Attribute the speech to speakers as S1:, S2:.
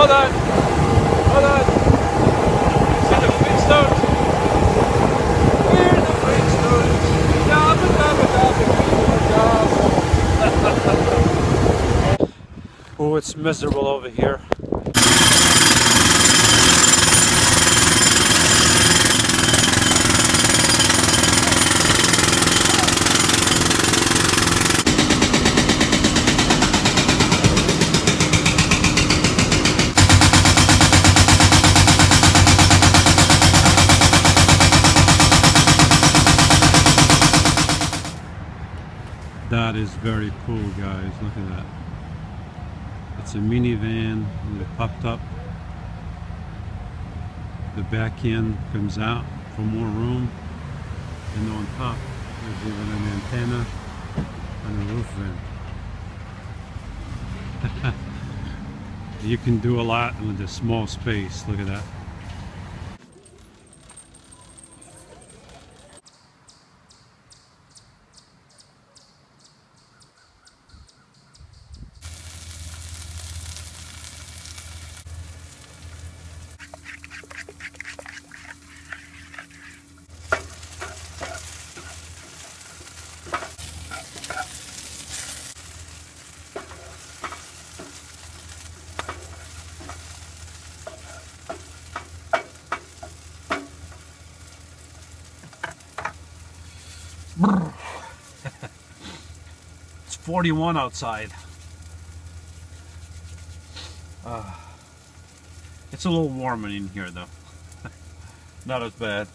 S1: Hold on. Hold on. The Flintstones? The Flintstones. Oh, it's miserable over here. That is very cool, guys. Look at that. It's a minivan with it popped up. The back end comes out for more room. And on top, there's even an antenna and a roof vent. you can do a lot with a small space. Look at that. It's 41 outside. Uh, it's a little warm in here though. Not as bad.